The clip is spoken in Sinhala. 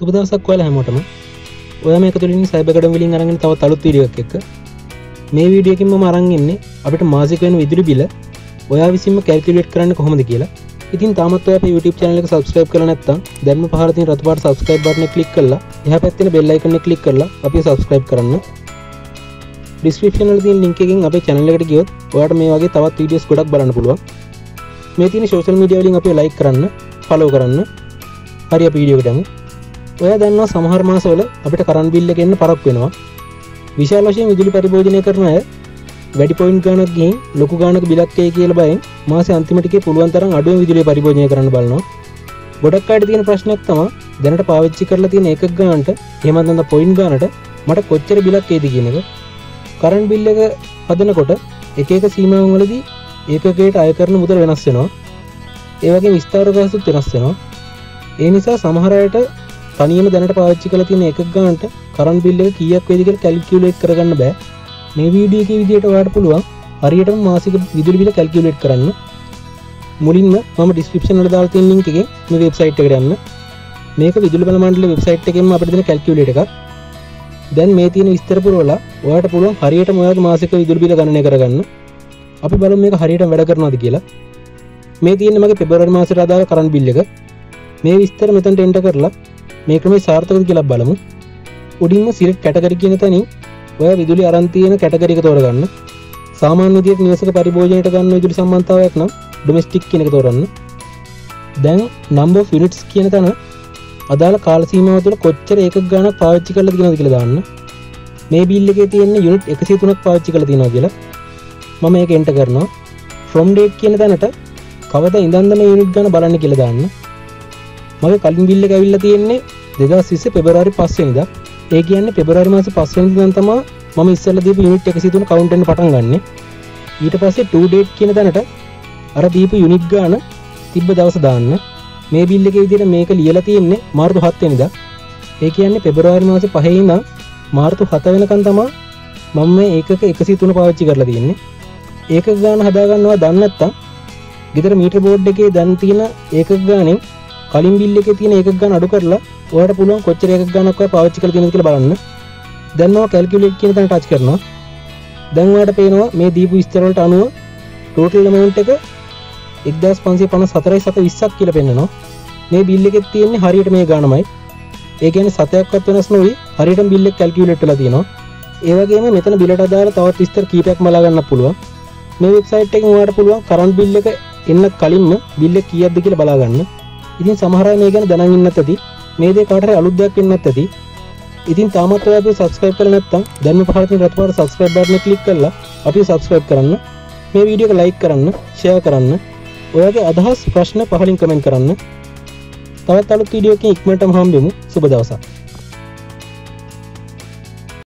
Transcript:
සුබදවසක් ඔයාලා හැමෝටම. ඔය මේක තුළින් සයිබකඩ විලින් අරගෙන තව තලුත් වීඩියක් එක්ක. මේ වීඩියකින් මම අරන් ඉන්නේ අපිට මාසික වෙන විදුලි බිල ඔයා විසින්ම කැල්කියුලේට් කරන්න කොහොමද කියලා. ඉතින් තාමත් ඔයා අපේ YouTube channel එක subscribe කරලා නැත්නම් දැන්ම පහළ තියෙන රතු පාට subscribe button එක click කරලා එහා පැත්තේ තියෙන bell icon එක click කරලා අපි subscribe කරන්න. description වල තියෙන link එකෙන් අපේ channel එකට ගියොත් ඔයාට මේ වගේ තවත් videos ගොඩක් බලන්න පුළුවන්. මේ තියෙන social media වලින් අපිව like කරන්න follow කරන්න. හරි අපි වීඩියෝ එකට යමු ඔයා දන්නවා සමහර මාසවල අපිට කරන් බිල්ල ගන්න පරක් වෙනවා. විශාල වශයෙන් විදුලි පරිභෝජනය කරන අය වැඩි පොයින්ට් ගානක් ගිහින් ලොකු ගානක බිලක් එයි කියලා බයෙන් මාසේ අන්තිමට එකේ පුළුවන් තරම් අඩුවෙන් විදුලිය පරිභෝජනය කරන්න බලනවා. ගොඩක් අයට තියෙන ප්‍රශ්නයක් තමයි දැනට පාවිච්චි කරලා තියෙන එකක් ගානට එහෙම නැත්නම් පොයින්ට් ගානට මට කොච්චර බිලක් එයිද කියන එක. කරන්ට් බිල් එක හදනකොට එක එක සීමාවන් වලදී ඒකකයට අය කරන මුදල් වෙනස් වෙනවා. ඒ වගේ විස්තර ගාසුත් වෙනස් වෙනවා. ඒ නිසා සමහර අයට තනියම දැනට පාවිච්චි කරලා තියෙන එකක් ගානට කරන්ට් බිල් එක කීයක් වේද කියලා කැල්කියුලේට් කරගන්න බෑ. මේ වීඩියෝ එකේ විදිහට ඔයාලට පුළුවන් හරියටම මාසික විදුලි බිල කැල්කියුලේට් කරන්න. මුලින්ම මම ඩිස්ක්‍රිප්ෂන් වල දාලා තියෙන link එකෙන් මේ වෙබ්සයිට් එකට යන්න. මේක විදුලි බල මණ්ඩල වෙබ්සයිට් එකෙන්ම අපිට දෙන කැල්කියුලේට් එකක්. දැන් මේ තියෙන විස්තර පුරවලා ඔයාලට පුළුවන් හරියටම ඔයාගේ මාසික විදුලි බිල ගණනය කරගන්න. අපි බලමු මේක හරියටම වැඩ කරනවද කියලා. මේ තියෙන්නේ මගේ පෙබරවාරි මාසෙට අදාළ කරන්ට් බිල් එක. මේ විස්තර මෙතනට එන්ටර් කරලා මේ ක්‍රමේ සාර්ථකද කියලා බලමු. උඩින්ම සිලෙක්ට් කැටගරි කියන තැනින් ඔයා විදුලි අරන් තියෙන කැටගරි එක තෝරගන්න. සාමාන්‍ය විදිහට නිවසක පරිභෝජනයට ගන්න විදුලි සම්බන්ධතාවයක් නම් ඩොමෙස්ටික් කියන එක තෝරන්න. දැන් number of units කියන තැන අදාළ කාල සීමාව තුළ කොච්චර ඒකක ගාණක් පාවිච්චි කරලා තියෙනවද කියලා දාන්න. මේ බිල් එකේ තියෙන යුනිට් 103ක් පාවිච්චි කරලා තියෙනවා කියලා මම ඒක එන්ටර් කරනවා. from date කියන තැනට කවදා ඉඳන්ද මේ යුනිට් ගාණ බලන්න කියලා දාන්න. මගේ කලින් බිල් එක ඇවිල්ලා තියෙන්නේ 2020 පෙබරවාරි 5 වෙනිදා ඒ කියන්නේ පෙබරවාරි මාසේ 5 වෙනිදා නම් තමයි මම ඉස්සෙල්ලා දීපු යුනිට් 103 කවුන්ට් වෙන්න පටන් ගන්නෙ. ඊට පස්සේ to date කියන තැනට අර දීපු යුනිට් ගාන තිබ්බ දවස දාන්න. මේ බිල් එකේ විදිහට මේක ලියලා තියෙන්නේ මාර්තු 7 වෙනිදා ඒ කියන්නේ පෙබරවාරි මාසේ 5 ඉඳන් මාර්තු 7 වෙනකන් තමයි මම මේ ඒකක 103 පාවිච්චි කරලා තියෙන්නේ. ඒකක ගාන හදාගන්නවා දන්නේ නැත්තම් ගෙදර මීටර් බෝඩ් එකේ දැන් තියෙන ඒකක ගානෙන් කලින් බිල් එකේ තියෙන ඒකක ගාන අඩු කරලා ඔයාලට පුළුවන් කොච්චර ඒකක ගානක් ඔය පාවිච්චි කරලා තියෙනවද කියලා බලන්න. දැන් මම කැල්කියුලේට් කියන තැන ටච් කරනවා. දැන් ඔයාලට පේනවා මේ දීපු විස්තර වලට අනුව ටෝටල් amount එක 1554යි 720ක් කියලා පෙන්නනවා. මේ බිල් එකේ තියෙන්නේ හරියට මේ ගානමයි. ඒ කියන්නේ සතයක්වත් වෙනස් නොවි හරියටම බිල් එක කැල්කියුලේට් වෙලා තියෙනවා. ඒ වගේම මෙතන බිලට අදාළ තවත් විස්තර කීපයක් මලා ගන්න පුළුවන්. මේ වෙබ්සයිට් එකෙන් ඔයාලට පුළුවන් කරන්ට් බිල් එක එන්න කලින්ම බිල් එක කීයක්ද කියලා බලා ගන්න. ඉතින් සමහර අය මේ ගැන දැනන් ඉන්නත් ඇති මේ දේ කාට හරි අලුත් දෙයක් වෙන්නත් ඇති ඉතින් තාමත් ඔයා අපි subscribe කරලා නැත්නම් දැන්ම පහළ තියෙන රතු පාට subscribe button එක click කරලා අපි subscribe කරන්න මේ වීඩියෝ එක like කරන්න share කරන්න ඔයාගේ අදහස් ප්‍රශ්න පහලින් comment කරන්න. තවත් අලුත් වීඩියෝ එකකින් ඉක්මනටම හම්බෙමු. සුබ දවසක්.